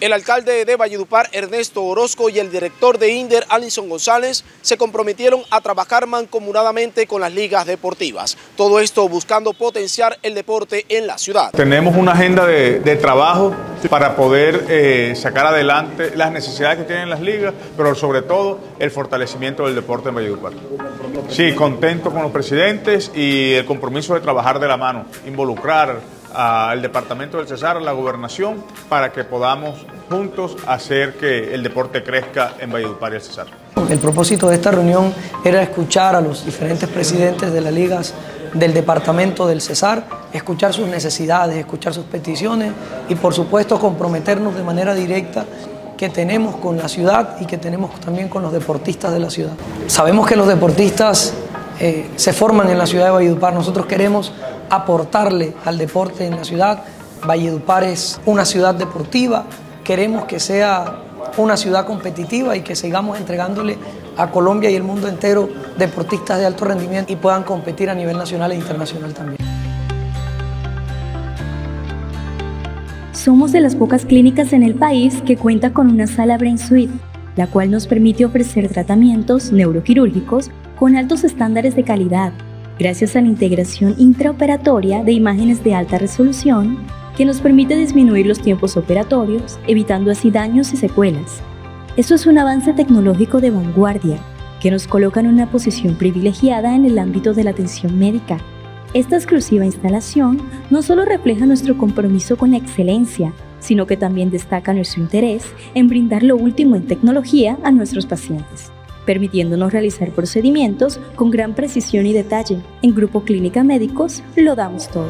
El alcalde de Valledupar, Ernesto Orozco, y el director de INDER, Alison González, se comprometieron a trabajar mancomunadamente con las ligas deportivas. Todo esto buscando potenciar el deporte en la ciudad. Tenemos una agenda de, trabajo para poder eh, sacar adelante las necesidades que tienen las ligas, pero sobre todo el fortalecimiento del deporte en Valledupar. Sí, contento con los presidentes y el compromiso de trabajar de la mano, involucrar al departamento del Cesar, a la gobernación, para que podamos juntos hacer que el deporte crezca en Valledupar y el Cesar. El propósito de esta reunión era escuchar a los diferentes presidentes de las ligas del departamento del Cesar, escuchar sus necesidades, escuchar sus peticiones y por supuesto comprometernos de manera directa que tenemos con la ciudad y que tenemos también con los deportistas de la ciudad. Sabemos que los deportistas eh, se forman en la ciudad de Valledupar, nosotros queremos aportarle al deporte en la ciudad. Valledupar es una ciudad deportiva, queremos que sea una ciudad competitiva y que sigamos entregándole a Colombia y el mundo entero deportistas de alto rendimiento y puedan competir a nivel nacional e internacional también. Somos de las pocas clínicas en el país que cuenta con una sala Brain Suite, la cual nos permite ofrecer tratamientos neuroquirúrgicos con altos estándares de calidad gracias a la integración intraoperatoria de imágenes de alta resolución que nos permite disminuir los tiempos operatorios, evitando así daños y secuelas. Esto es un avance tecnológico de vanguardia que nos coloca en una posición privilegiada en el ámbito de la atención médica. Esta exclusiva instalación no solo refleja nuestro compromiso con la excelencia, sino que también destaca nuestro interés en brindar lo último en tecnología a nuestros pacientes permitiéndonos realizar procedimientos con gran precisión y detalle. En Grupo Clínica Médicos lo damos todo.